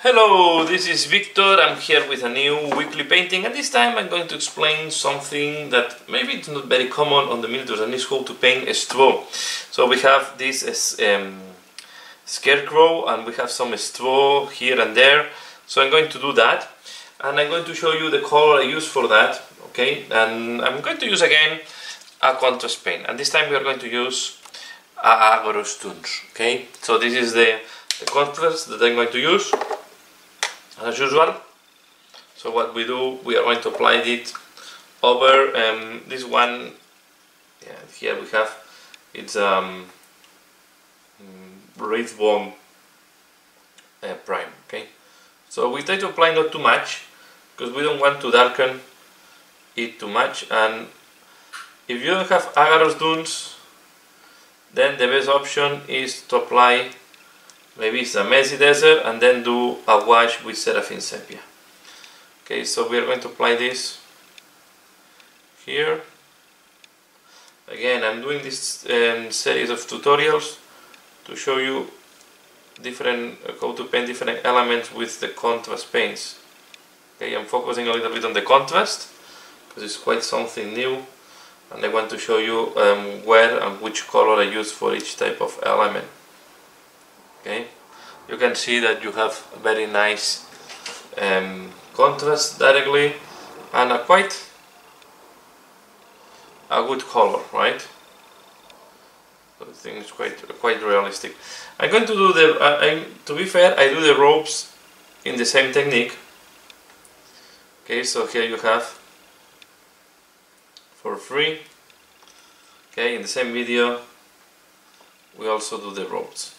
Hello, this is Victor. I'm here with a new weekly painting and this time I'm going to explain something that maybe it's not very common on the miniatures and is how to paint a straw. So we have this um, scarecrow and we have some straw here and there. So I'm going to do that and I'm going to show you the color I use for that. Okay, and I'm going to use again a contrast paint and this time we are going to use Aggaros Dunes. Okay, so this is the, the contrast that I'm going to use as usual. So what we do we are going to apply it over um, this one yeah, here we have it's um, Wraithbone uh, prime okay? So we try to apply not too much because we don't want to darken it too much and if you don't have Aggaros dunes then the best option is to apply maybe it's a messy desert and then do a wash with Seraphim Sepia. Okay, so we are going to apply this here. Again, I'm doing this um, series of tutorials to show you different uh, how to paint different elements with the contrast paints. Okay, I'm focusing a little bit on the contrast because it's quite something new and I want to show you um, where and which color I use for each type of element you can see that you have very nice um, contrast directly and a quite a good color right? So I think it's quite quite realistic. I'm going to do the uh, I'm, to be fair I do the ropes in the same technique. Okay so here you have for free. Okay in the same video we also do the ropes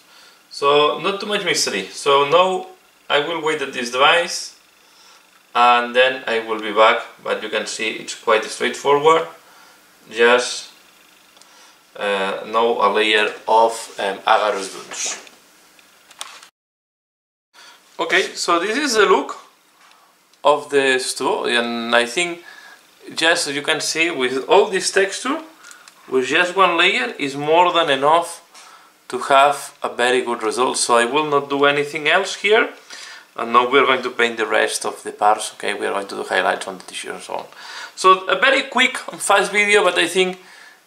so not too much mystery. So now I will wait at this device and then I will be back but you can see it's quite straightforward just uh, now a layer of um, Aggaros dunes. Okay, so this is the look of the straw and I think just you can see with all this texture with just one layer is more than enough to have a very good result. So I will not do anything else here. And now we're going to paint the rest of the parts, okay? We're going to do highlights on the t-shirt and so on. So a very quick and fast video, but I think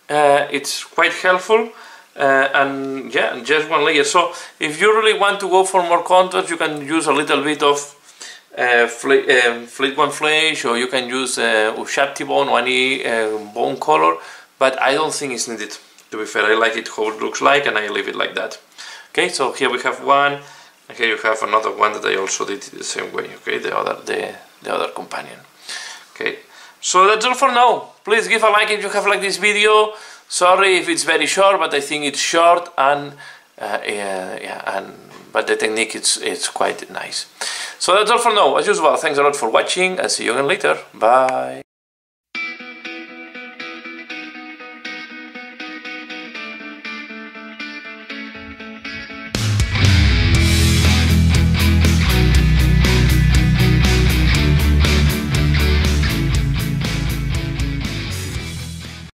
uh, it's quite helpful. Uh, and yeah, just one layer. So if you really want to go for more contrast, you can use a little bit of uh, um, Fleetwood Flesh or you can use uh, Ushabti bone or any uh, bone color, but I don't think it's needed to be fair I like it how it looks like and I leave it like that. Okay so here we have one and here you have another one that I also did the same way okay the other the, the other companion. Okay so that's all for now. Please give a like if you have liked this video. Sorry if it's very short but I think it's short and uh, yeah, yeah and but the technique it's it's quite nice. So that's all for now. As usual thanks a lot for watching and see you again later. Bye